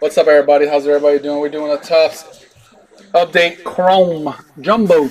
What's up, everybody? How's everybody doing? We're doing a Topps update Chrome Jumbo.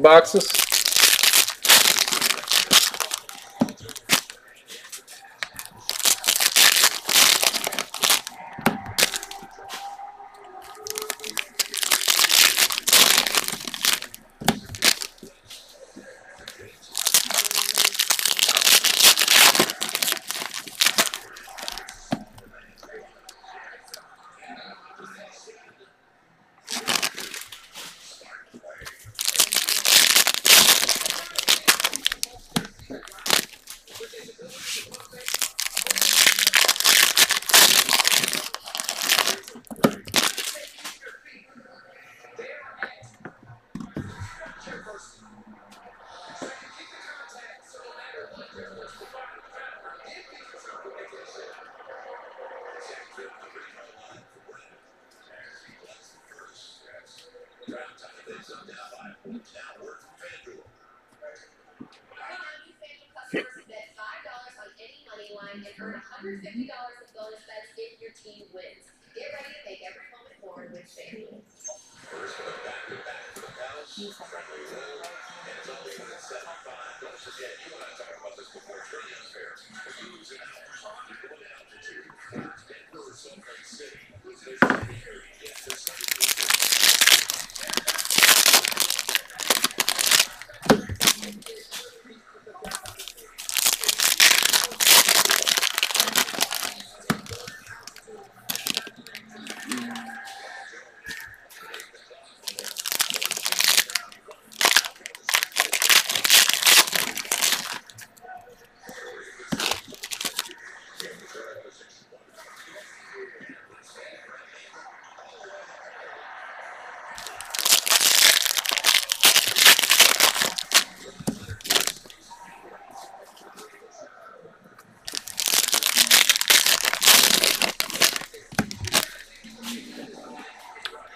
Baxos.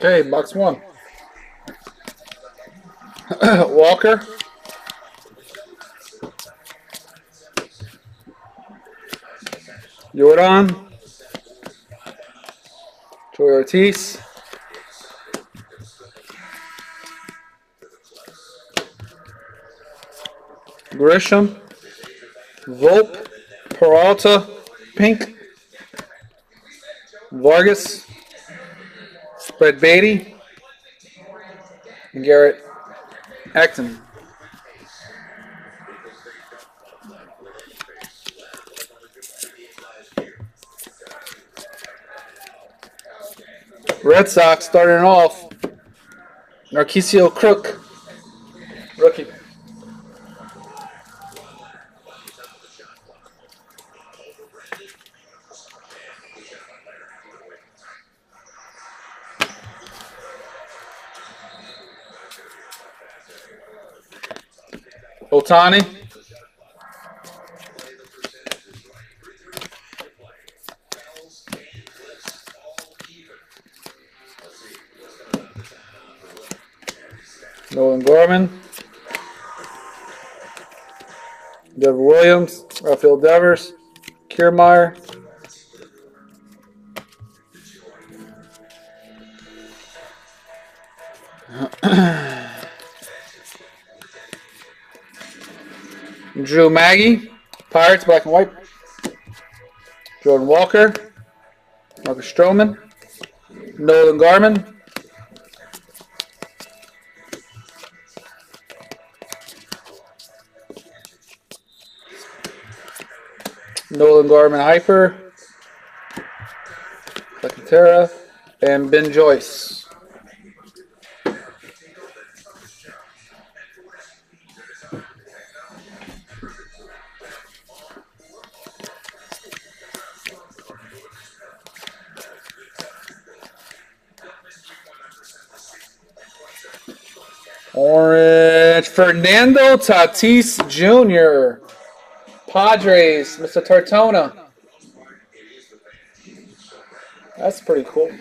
Okay, box one. Walker. Jordan. Troy Ortiz. Grisham. Volpe. Peralta. Pink. Vargas. Brett Baty. And Garrett Acton. Red Sox starting off. Narciso Crook. Rookie. Ohtani. Nolan Gorman. Dev Williams. Rafael Devers. Kiermaier. Drew Maggi, Pirates, black and white. Jordan Walker, Marcus Stroman, Nolan Gorman, Nolan Gorman Hyper, Secretera, and Ben Joyce. Fernando Tatis Jr. Padres, Mr. Tartona. That's pretty cool.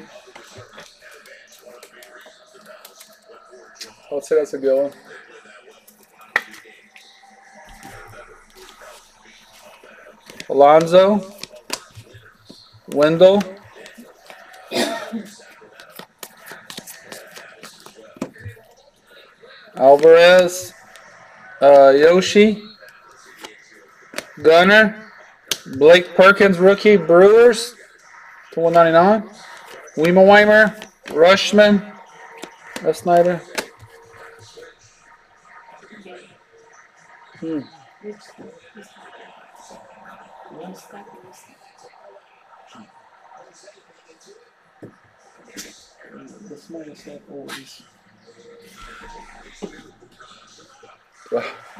I'd say that's a good one. Alonzo, Wendell, Alvarez, uh, Yoshi, Gunnar, Blake Perkins, rookie, Brewers, to 199. Wiemer Wiemer, Rutschman, F. Snyder. Hmm.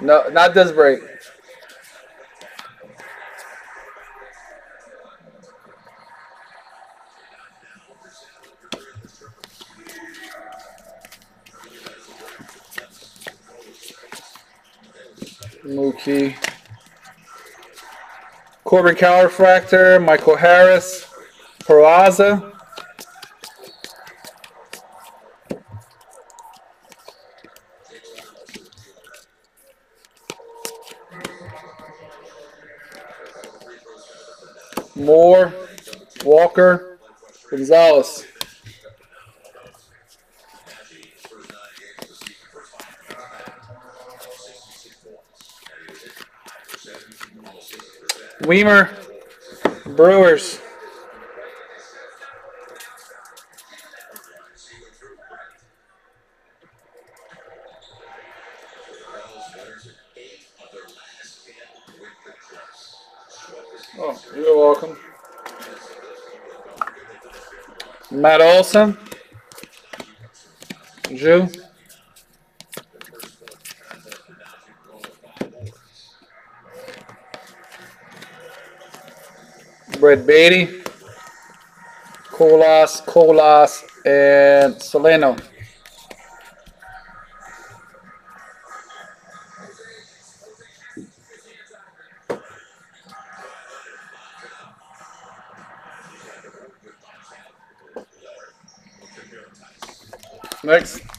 No, not this break. Mookie. Corbin Califractor, Michael Harris, Peraza. Walker, Gonzalez. Wiemer, Brewers. Oh, you're welcome. Matt Olson. Jew. Brett Baty. Colas, Colas, and Soleno. Next.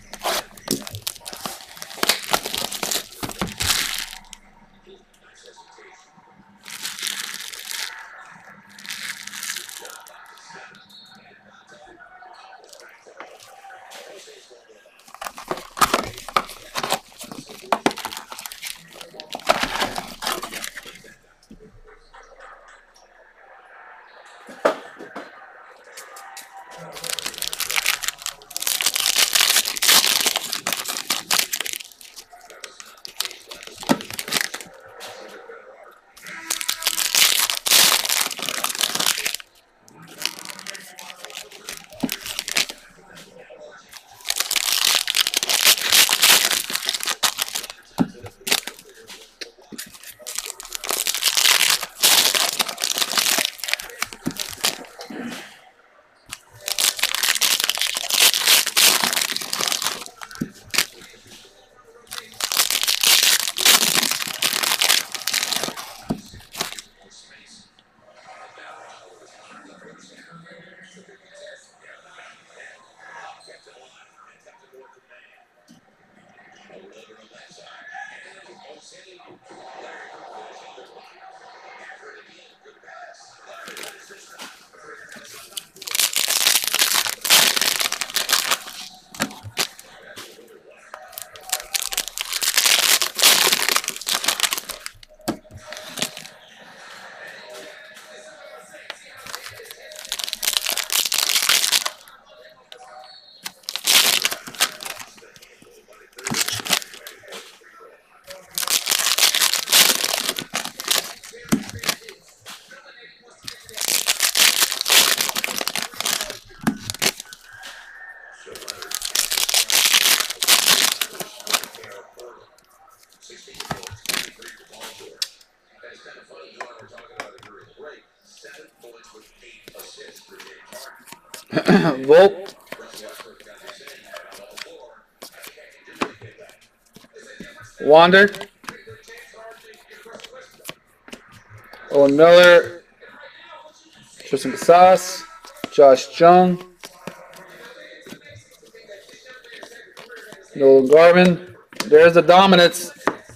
Volp. Wander. Owen Miller. Triston Casas. Josh Jung. Nolan Garvin. There's the dominance.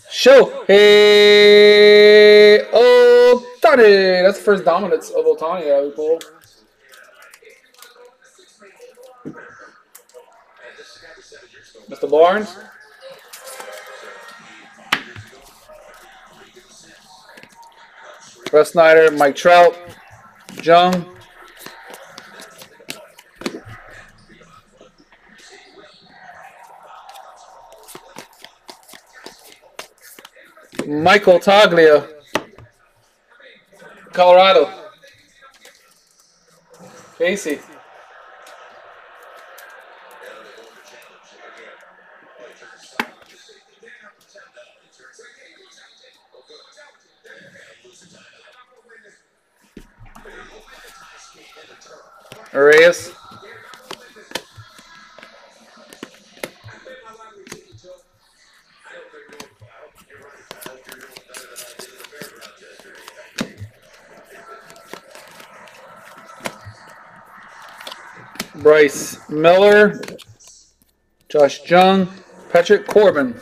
Show. Hey, Ohtani. That's the first dominance of Ohtani that we pulled. Barnes. Russ Snyder, Mike Trout, Jung. Michael Toglia, Colorado. Casey. Arias. Bryce Miller, Josh Jung, Patrick Corbin.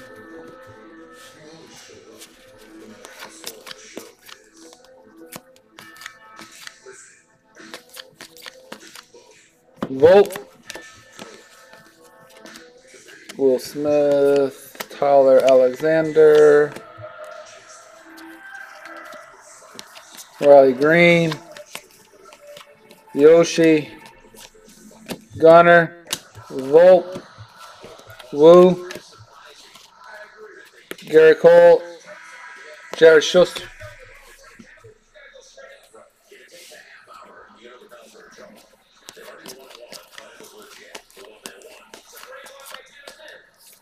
Green, Yoshi, Gunnar, Volp, Woo, Gary Cole, Jared Schuster.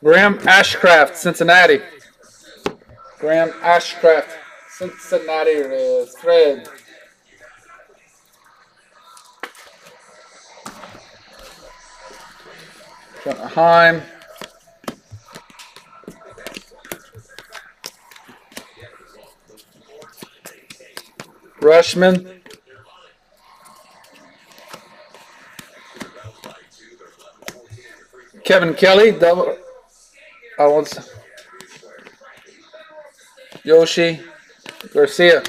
Graham Ashcraft, Cincinnati. Graham Ashcraft, Cincinnati, uh, Heim. Rutschman. Kevin Kelly, double. I want Yoshi Garcia.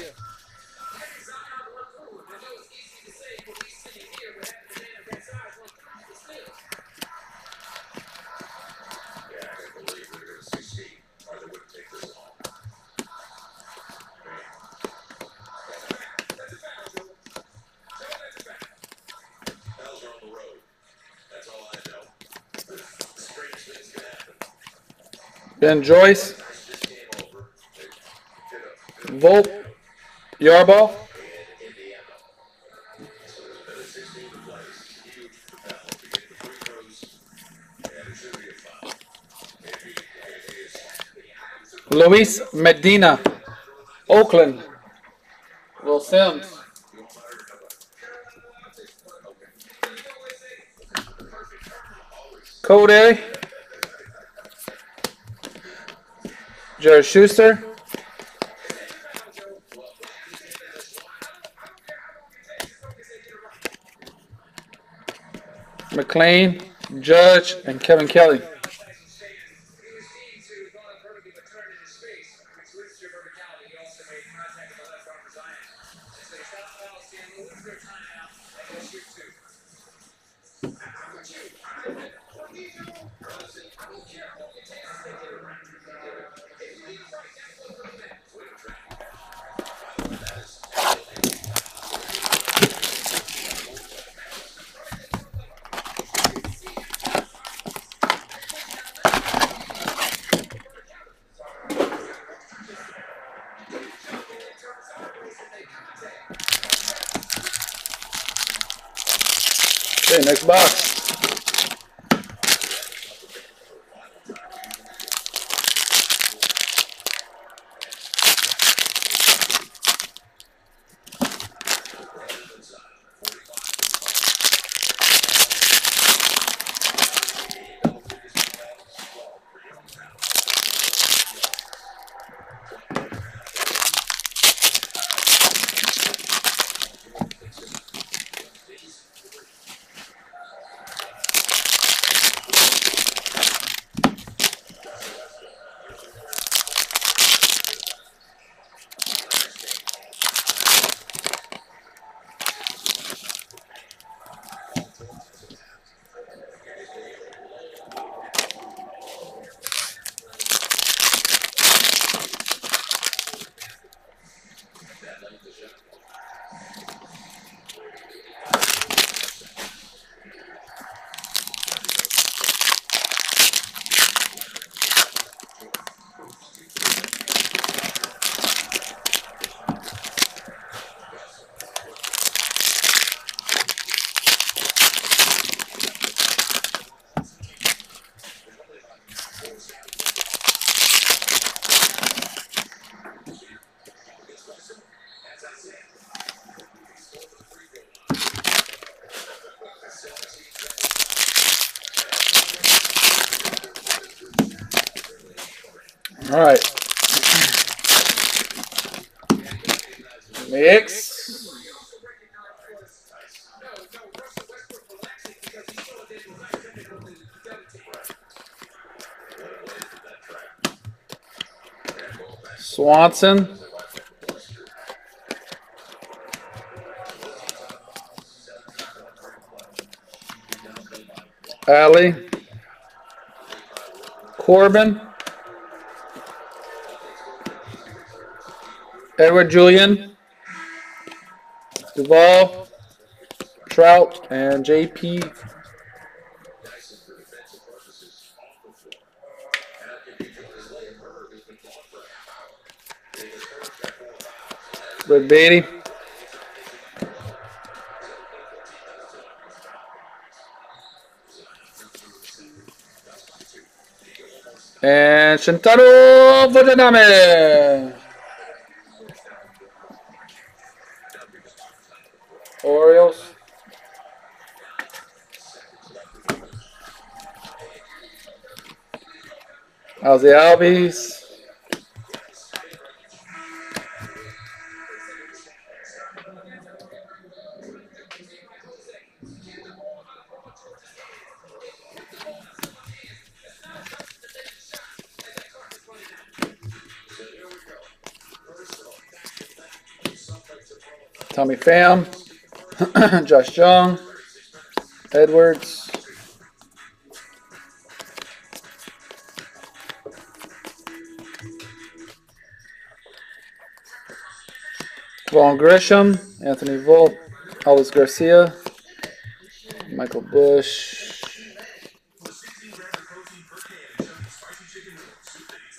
Ben Joyce. Volp. Yarball. Luis Medina. Oakland. Will Sims. Cody. Jared Schuster. McLean, Judge, and Kevin Kelly. Box. All right. Mix. Swanson. Alley. Corbin. Edouard Julien, Duvall. Trout. And JP. Red Baty. And Shintaro Fujinami. Orioles. Ozzy Albies. Tommy Pham, Josh Jung, Edwards, Vaughn Grissom, Anthony Volpe, Alice Garcia, Michael Busch,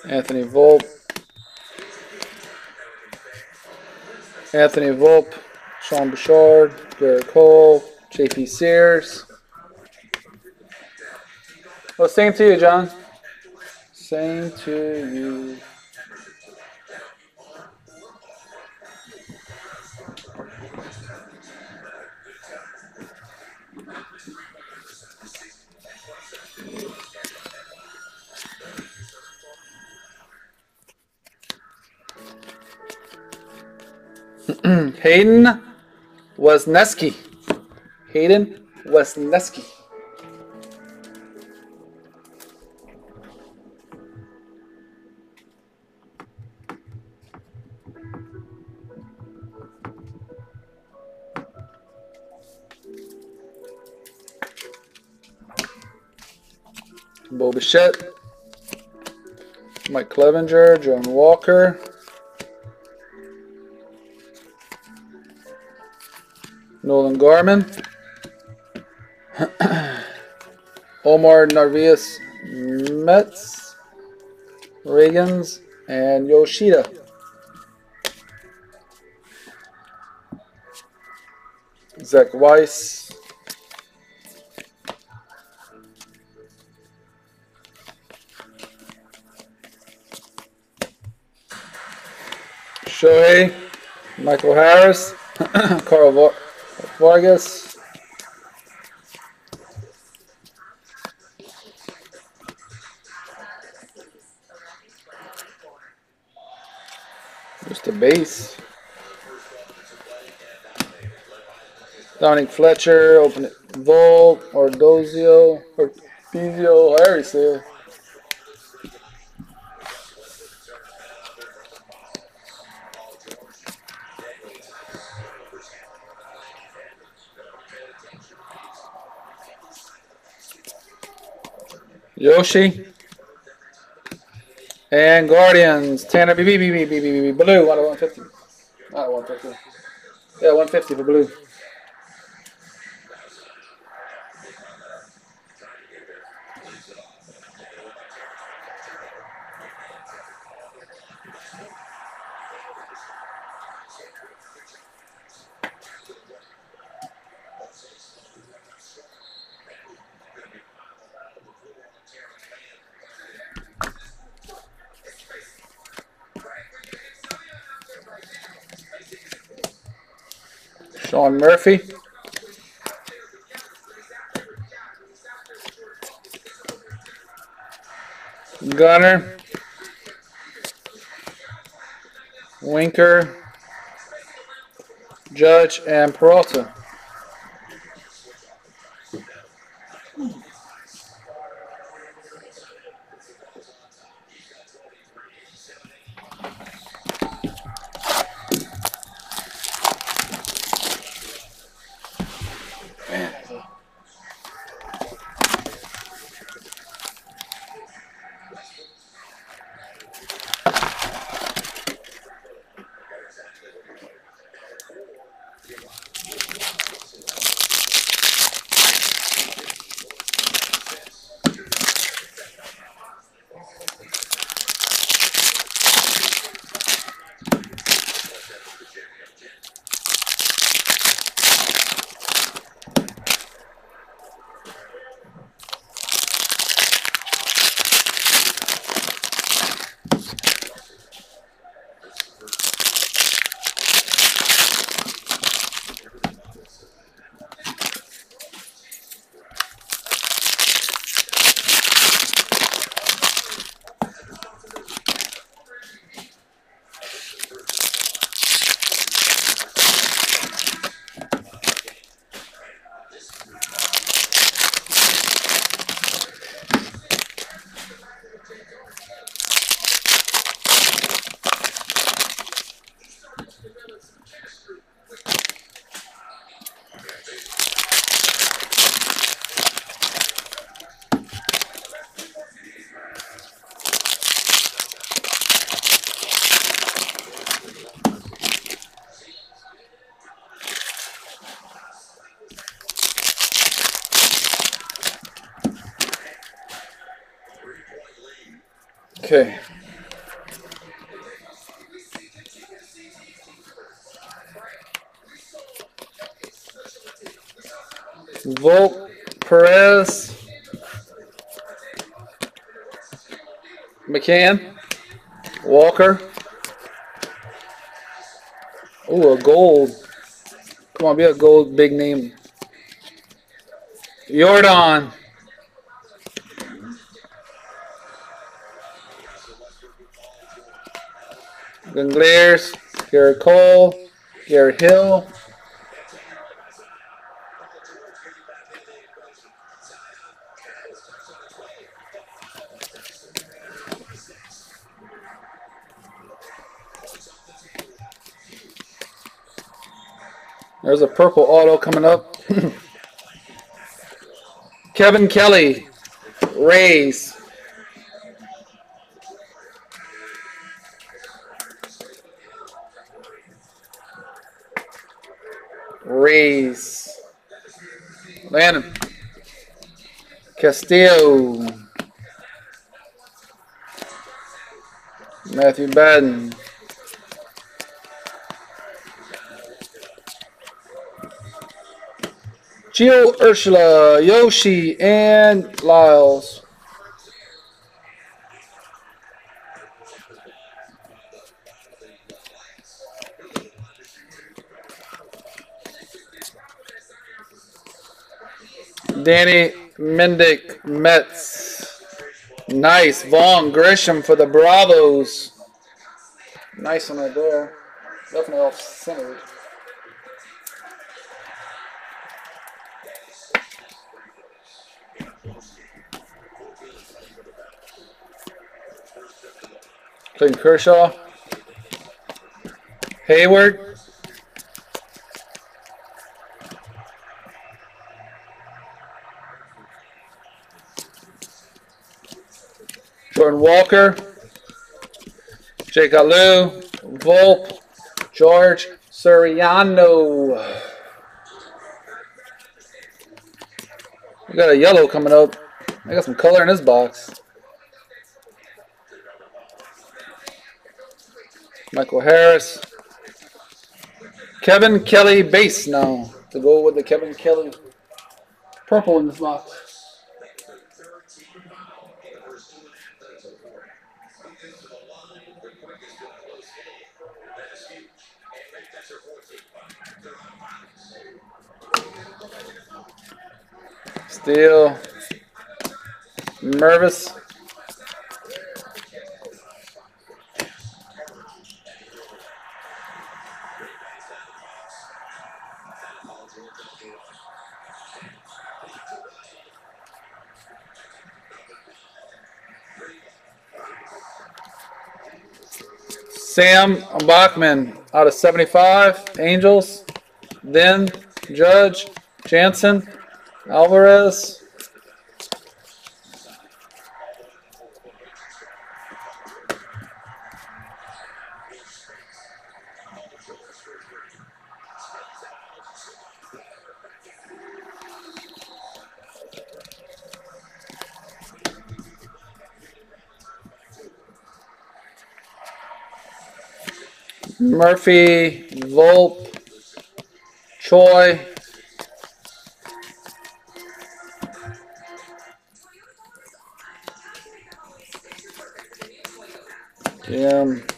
Anthony Volpe, Anthony Volpe, Sean Bouchard, Gerrit Cole, JP Sears. Well, same to you, John. Same to you. Hayden Wesneski. Hayden Wesneski. Bo Bichette. Mike Clevinger, John Walker. Nolan Gorman. Omar Narvaez Mets. Reagans and Yoshida. Zach Weiss. Shohei, Michael Harris, Carl Vargas, just a base. Dominic Fletcher, open it. Volt, or Dozio, or Pizio, I already Yoshi. And Guardians, Tanner Bibee, BB, BB, BB, blue, out of 150. Not 150. Yeah, 150 for blue. Murphy. Gunnar. Winker. Judge and Peralta. Okay. Volk, Perez, McCann, Walker. Ooh, a gold. Come on, be a gold big name. Jordan. Gunglairs, Gerrit Cole, Garrett Hill. There's a purple auto coming up. Kevin Kelly, Rays. Rays. Landon. Castillo. Matthew Baden. Gio Urshela, Yoshi, and Lyles. Danny Mendick, Mets. Nice. Vaughn Grissom for the Bravos. Nice one right there. Definitely off center. Clayton Kershaw. Hayward. Jordan Walker. Jake Alu. Volp. George Suriano. We got a yellow coming up. I got some color in this box. Michael Harris. Kevin Kelly base now to go with the Kevin Kelly purple in this box. Steal. Mervis. Sam Bachman out of 75, Angels, then Judge, Jansen, Alvarez. Murphy, Volpe, Choi. Jim,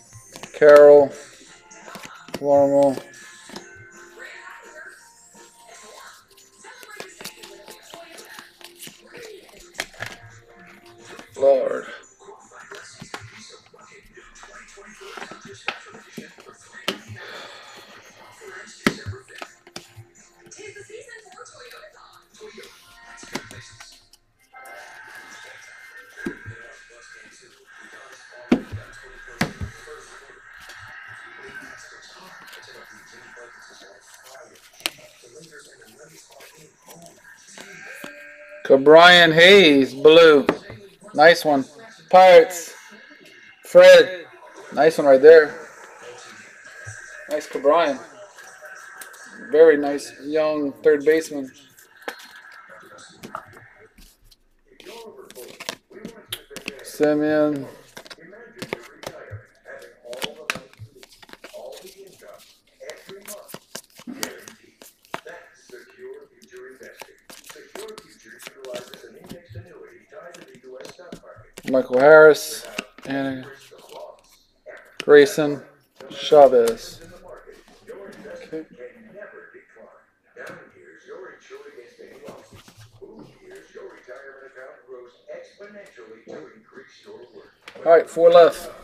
Brian Hayes, blue. Nice one. Pirates. Fred. Nice one right there. Nice Brian. Very nice young third baseman. Simeon. Michael Harris, and Grayson Chavez. All right, four left.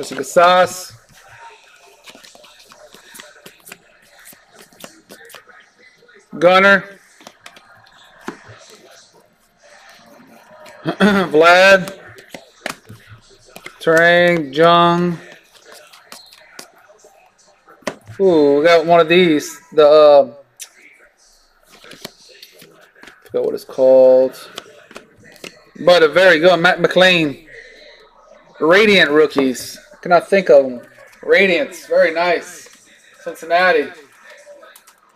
Jessica Sauce. Gunnar. Vlad. Trang, Jung. Ooh, we got one of these. The uh, forgot what it's called, but a very good Matt McLain. Radiant rookies. Cannot think of them. Radiance. Very nice. Cincinnati.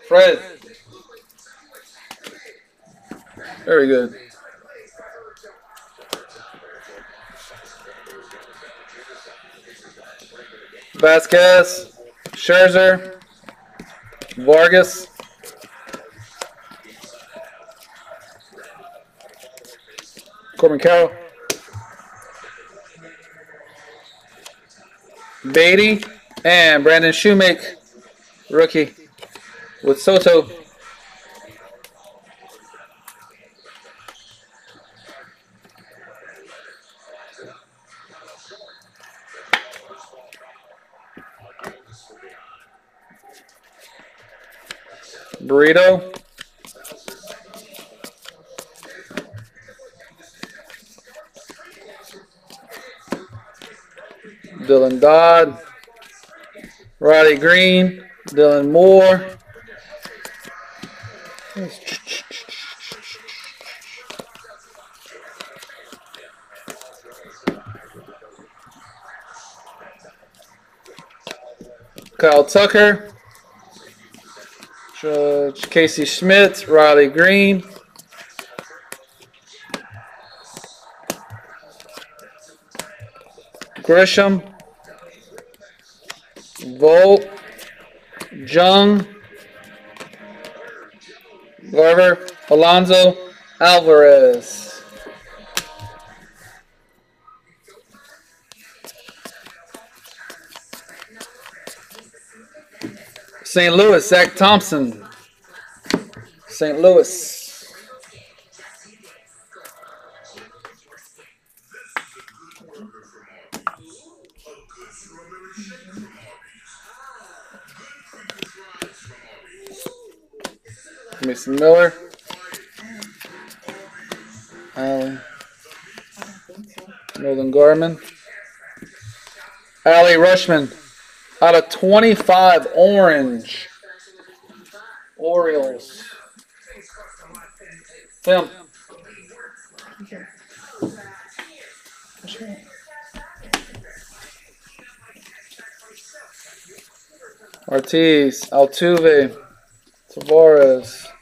Fred. Very good. Vasquez. Scherzer. Vargas. Corbin Carroll. Baty and Brandon Shewmake, rookie, with Soto. Greene, Dylan Moore. Kyle Tucker, Casey Schmitt, Riley Greene. Grissom, Volt, Jung, Garver, Alonso, Alvarez. St. Louis, Zach Thompson. St. Louis. Mason Miller. Um, Allen. Nolan Gorman. Adley Rutschman. Out of 25, orange. Orioles. Tim. Ortiz, Altuve, Taveras.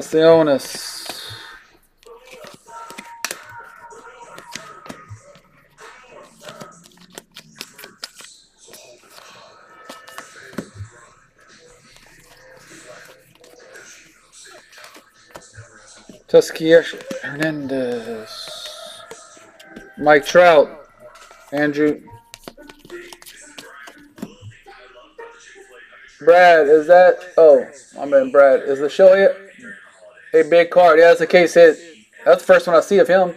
Castellanos. Tusky Hernandez. Mike Trout. Andrew. Brad, is that? Oh, I mean Brad. Is the show yet? A big card. Yeah, that's a case hit. That's the first one I see of him.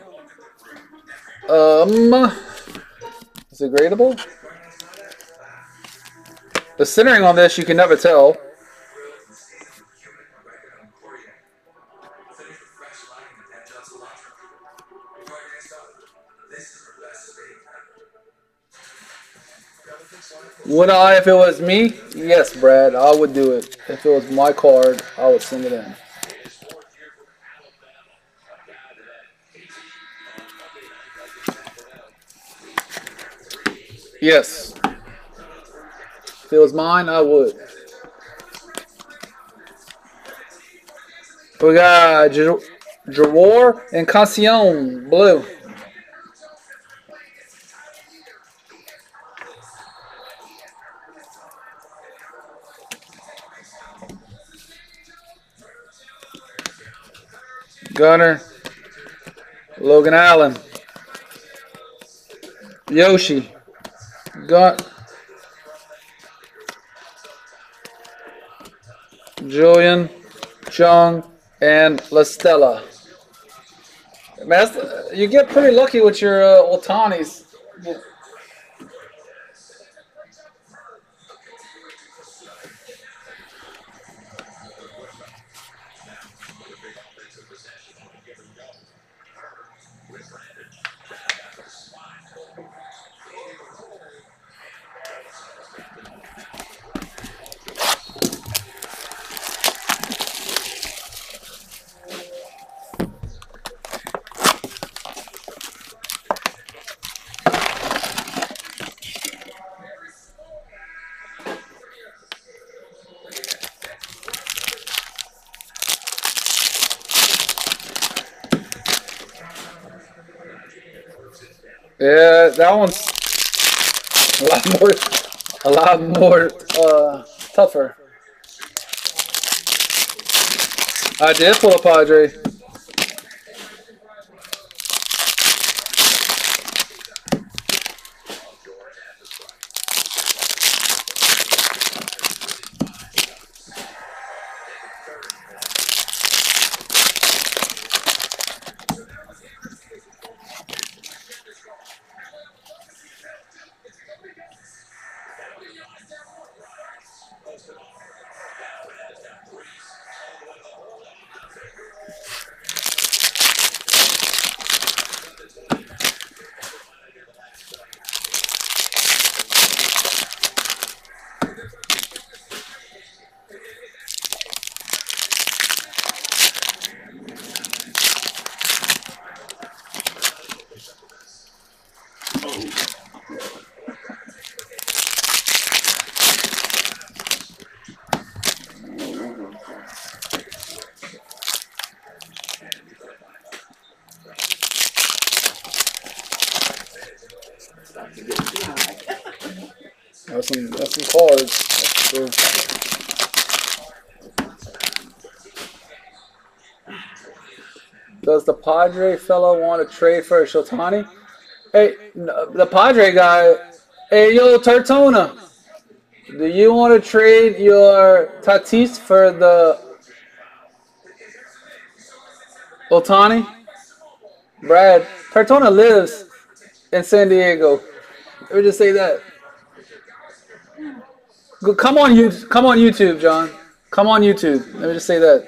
Um, is it gradable? The centering on this, you can never tell. Would I if it was me? Yes, Brad, I would do it. If it was my card, I would send it in. Yes. If it was mine, I would. We got Jawar and Cancion, blue. Gunnar, Logan Allen, Yoshi, got Julien, Chung, and Lastella. Man, you get pretty lucky with your uh, Ohtanis. Lot more uh, tougher. I did pull a Padre. That's some that's some cards. That's true. Does the Padre fellow want to trade for a Shotani? Hey, n- uh, the Padre guy. Hey, yo, Tartona. Do you want to trade your Tatis for the Ohtani? Brad, Tartona lives in San Diego. Let me just say that. Come on, you come on YouTube, John. Come on YouTube. Let me just say that.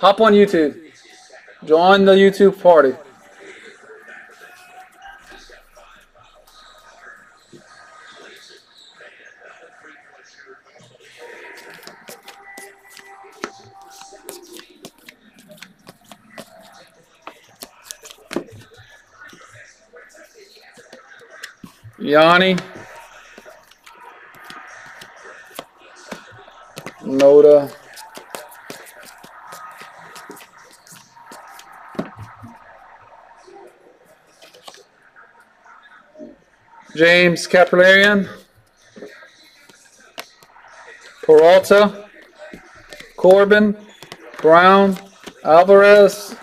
Hop on YouTube. Join the YouTube party. Yanni. Noda. James Capillarian. Peralta. Corbin. Brown. Alvarez.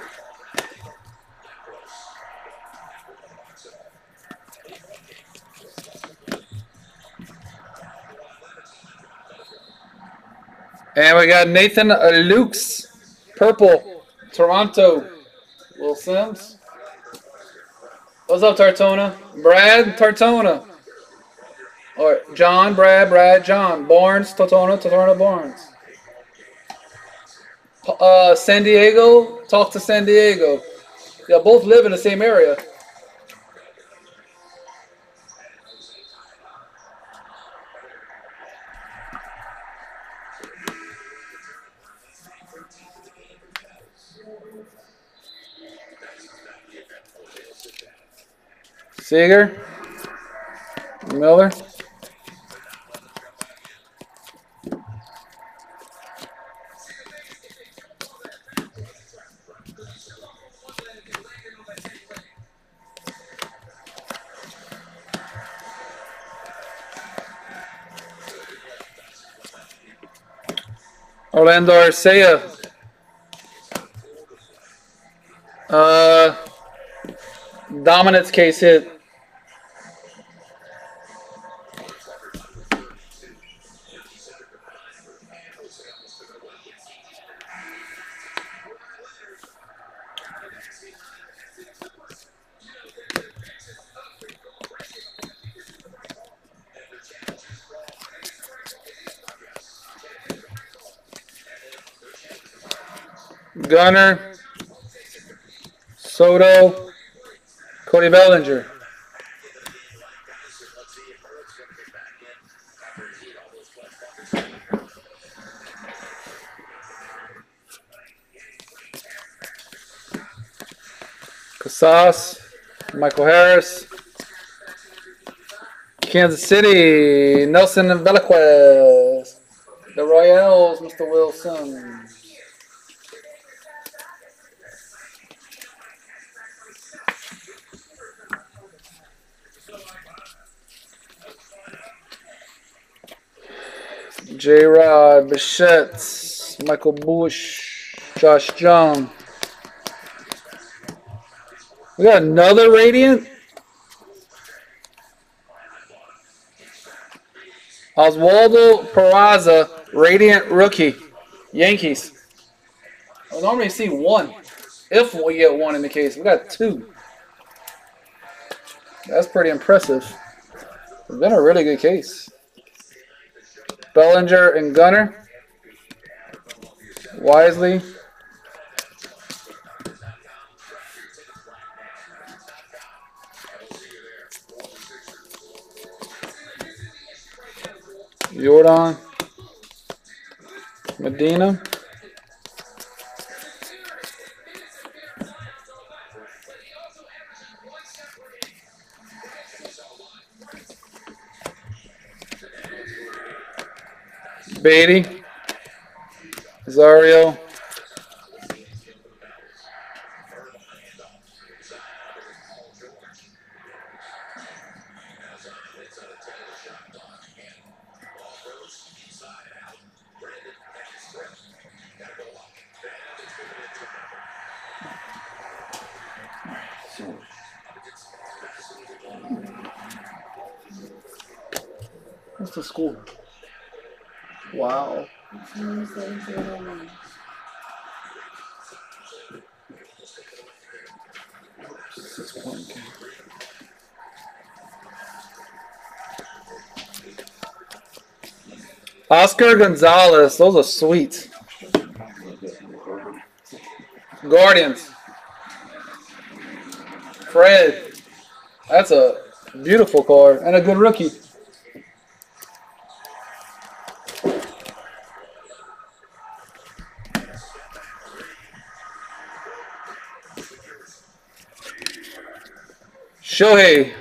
And we got Nathan Lukes, purple, Toronto. Will Sims. What's up, Tartona? Brad Tartona. Or John, Brad, Brad, John. Barnes, Tartona, Tartona, Barnes. Uh, San Diego, talk to San Diego. They both live in the same area. Seager, Miller. Orlando Arcia. Uh, dominance case hit. Gunnar, Soto, Cody Bellinger. Casas, Michael Harris, Kansas City, Nelson Velasquez, the Royals, Mr. Wilson. J Rod, Bichette, Michael Busch, Josh Jung. We got another Radiant. Oswaldo Peraza, Radiant rookie, Yankees. I normally see one, if we get one in the case. We got two. That's pretty impressive. It's been a really good case. Bellinger and Gunnar. Wisely. Jordan. Medina. Baty, Zario, What's the score? Wow. Oscar Gonzalez, those are sweet. Guardians. Fred. That's a beautiful card and a good rookie. Shohei.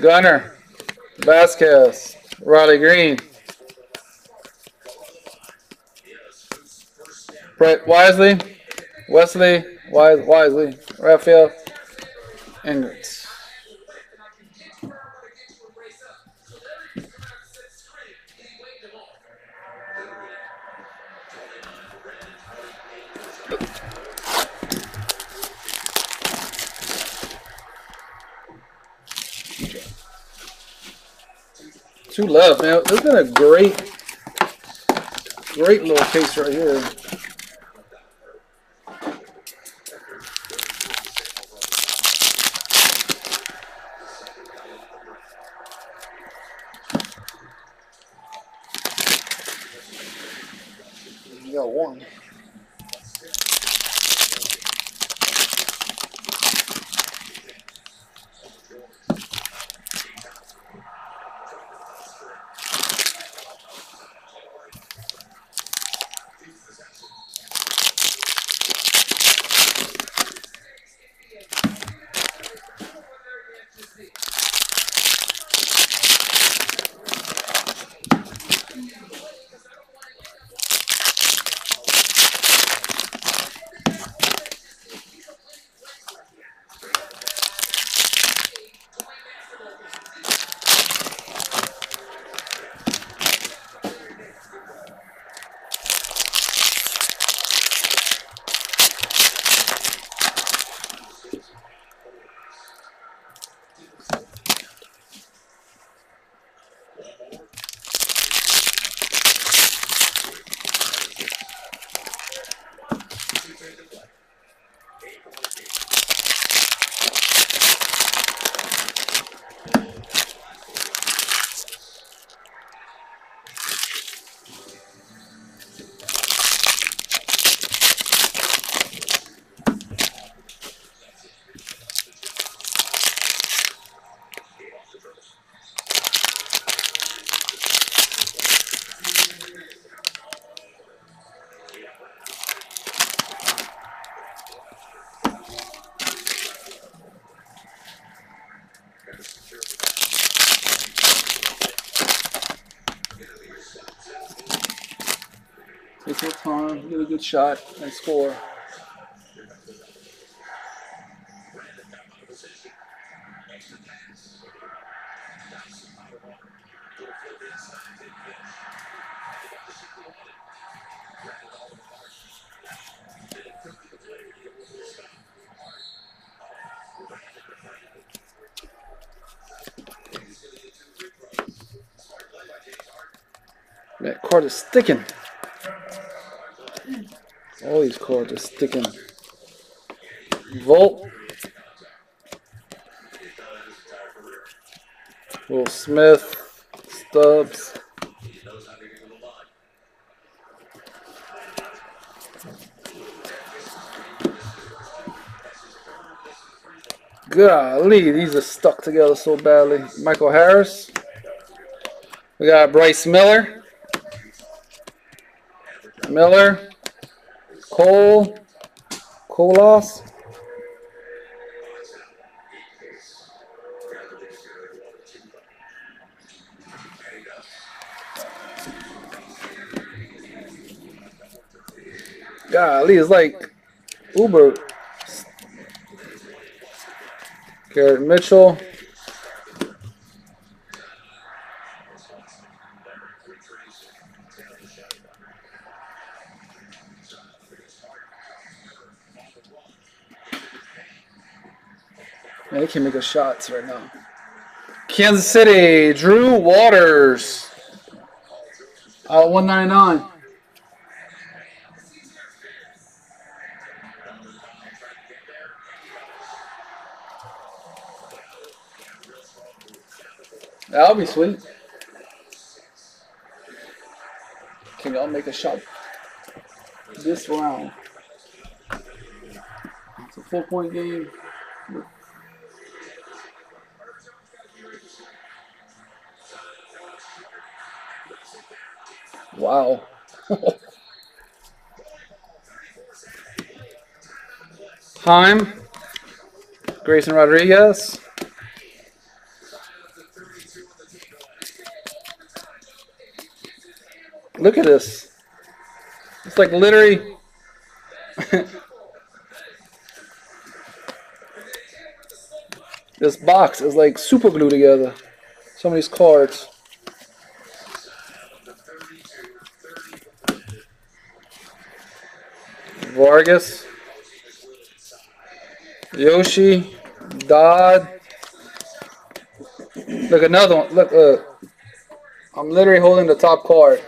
Gunnar. Vasquez. Riley Greene. Brett Wisely. Wesley. Wise, Wisely. Raphael. Ingrats. Two left, man. This has been a great, great little case right here. Shot, and score. That card is sticking. All these cards are sticking. Volt. Will Smith. Stubbs. Golly, these are stuck together so badly. Michael Harris. We got Bryce Miller. Miller. Cole. Colas. Golly, it's like Uber. Garrett Mitchell. Can't make a shots right now. Kansas City, Drew Waters. Uh, 199. That'll be sweet. Can y'all make a shot this round? It's a four point game. Wow. Time. Grayson Rodriguez. Look at this. It's like literally. this box is like super glue together. Some of these cards. Vargas. Yoshi. Dodd. Look, another one. Look, uh, I'm literally holding the top card.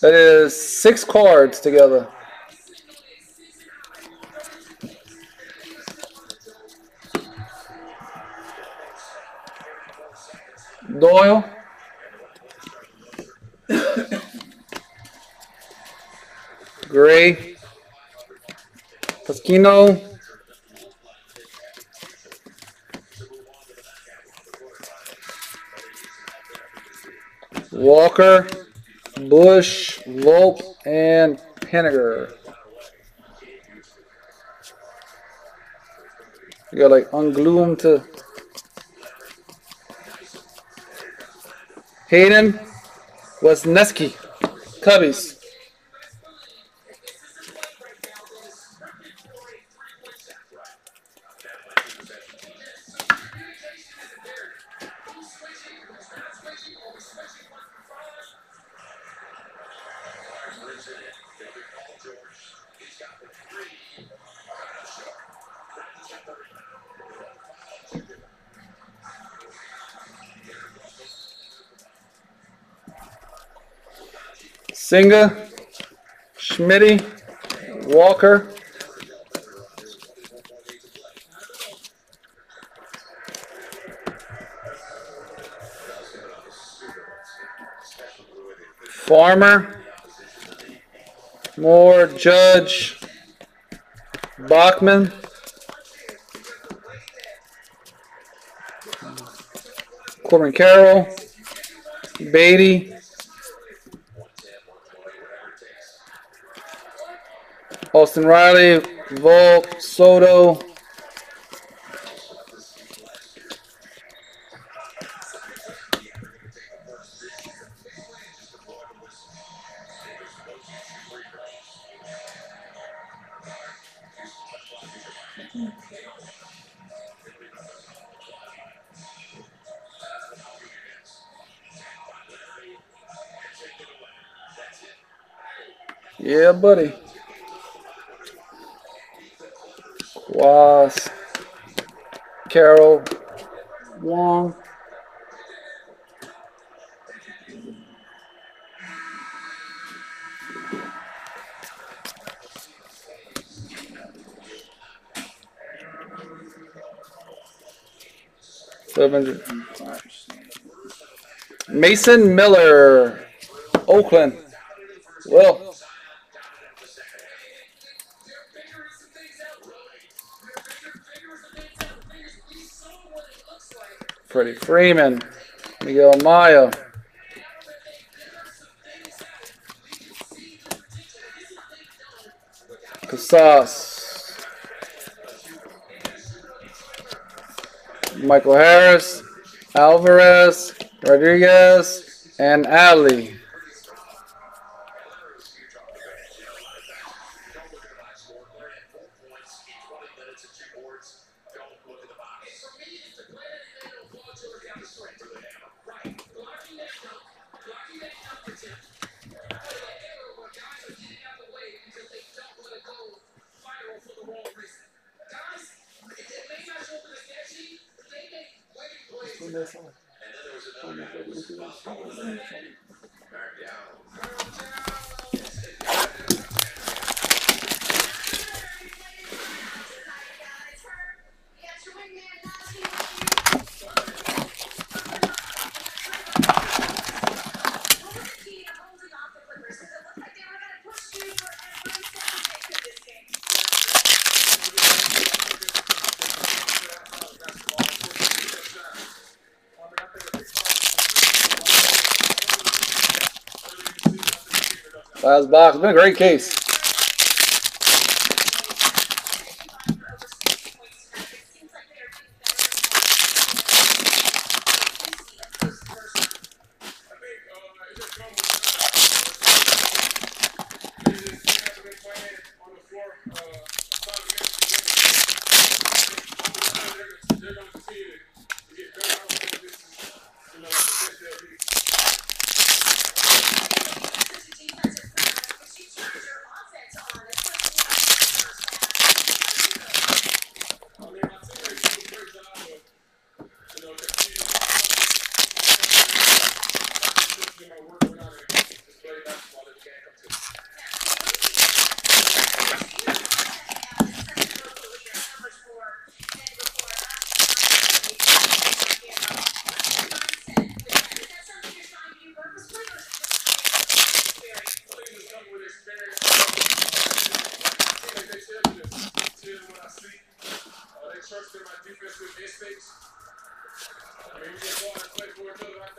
That is six cards together. Doyle. Gray. Pasquino. Walker. Busch, Volpe, and Henniger. You got like unglue them to Hayden Wesneski, Cubbies. Singa, Schmitty, Walker. Farmer, Moore, Judge, Bachman. Corbin Carroll, Baty, Austin Riley, Volk, Soto. Yeah, buddy. Was Carol Wong. Mason Miller, Oakland. Will. Freddie Freeman, Miguel Maya. Casas. Michael Harris, Alvarez, Rodriguez, and Ali. this on. Last box. It's been a great case.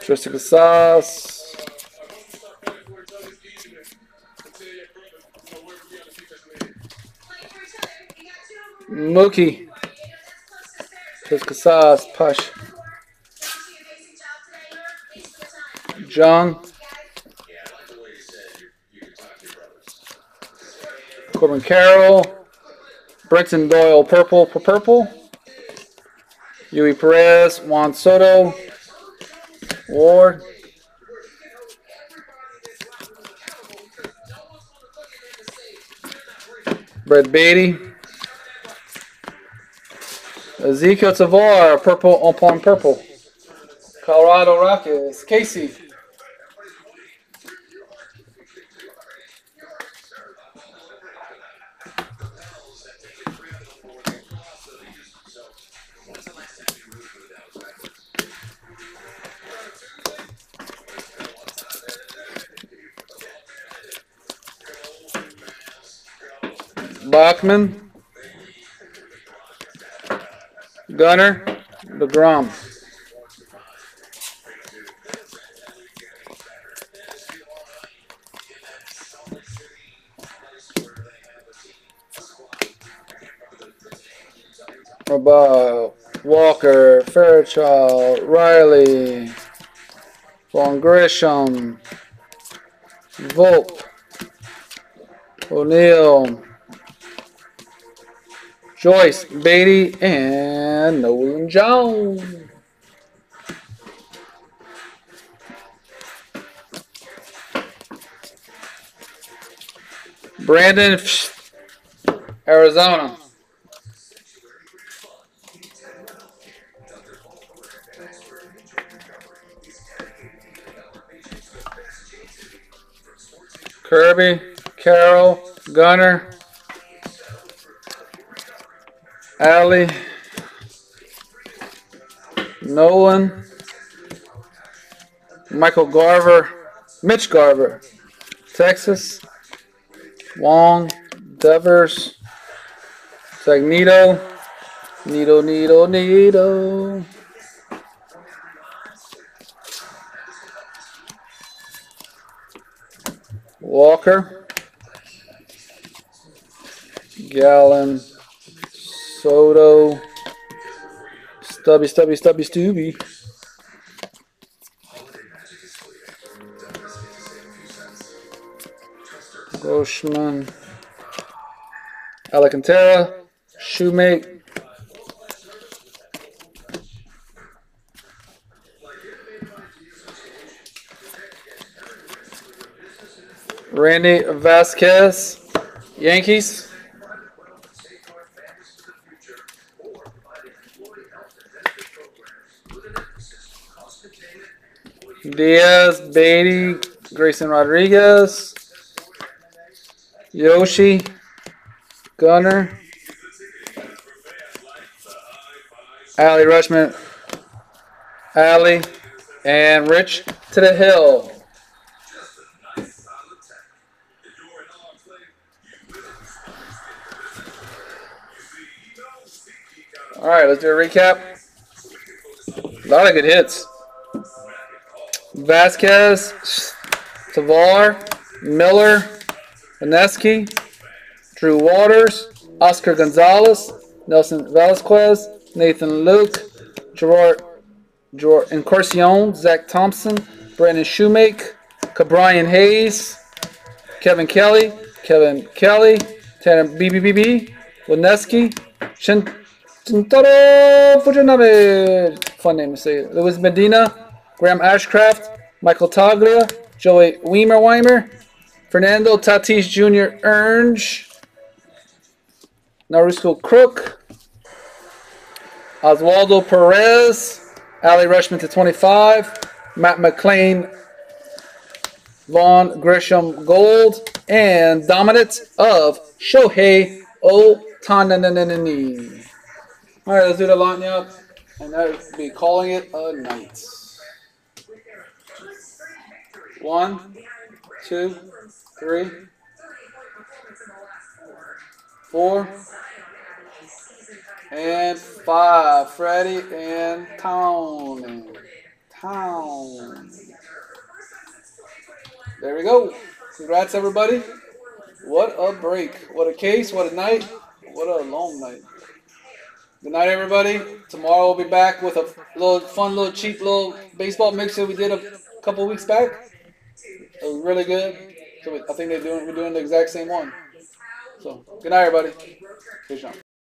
Triston Casas. Mookie. Triston Casas. Push. John. Corbin Carroll. Brenton Doyle, purple for purple. Eury Perez, Juan Soto, Ward. Brett Baty. Ezequiel Tovar, purple upon purple. Colorado Rockets, Casey. Bachman. Gunnar. DeGrom. About Walker, Fairchild, Riley, Vaughn Grissom, Volk, O'Neill, Joyce, Baty, and Nolan Jones. Brandon, Arizona. Kirby, Carroll, Gunnar, Alley, Nolan, Michael Garver, Mitch Garver, Texas, Wong, Devers, Sagnito, Nito, Nito, Nito. Walker, Gallon, Soto, Stubby, Stubby, Stubby, Stubby. Groshman, Alcantara, Shewmake, Randy Vasquez, Yankees. Diaz, Baty, Grayson Rodriguez, Yoshi, Gunnar, Adley Rutschman, Ali, and Rich to the hill. All right, let's do a recap. A lot of good hits. Vasquez, Tovar, Miller, Ineski, Drew Waters, Oscar Gonzalez, Nelson Velasquez, Nathan Luke, Gerard, Gerard Zach Thompson, Brandon Shewmake, Ke'Bryan Hayes, Kevin Kelly, Kevin Kelly, Tanner BBBB, Wineski, Shin, Shintaro Fujinami, fun name to say, Luis Medina, Graham Ashcraft, Michael Toglia, Joey Wiemer Wiemer, Fernando Tatis Jr. Ernge, Narciso Crook, Oswaldo Perez, Adley Rutschman to 25, Matt McLain, Vaughn Grissom Gold, and dominance of Shohei Ohtani. All right, let's do the line up, and that will be calling it a night. One, two, three, four, and five. Freddie and Town. Town. There we go. Congrats, everybody. What a break. What a case. What a night. What a long night. Good night, everybody. Tomorrow we'll be back with a little fun, little cheap, little baseball mixer we did a couple weeks back. It was really good. So I think they're doing we're doing the exact same one. So good night, everybody. Peace out.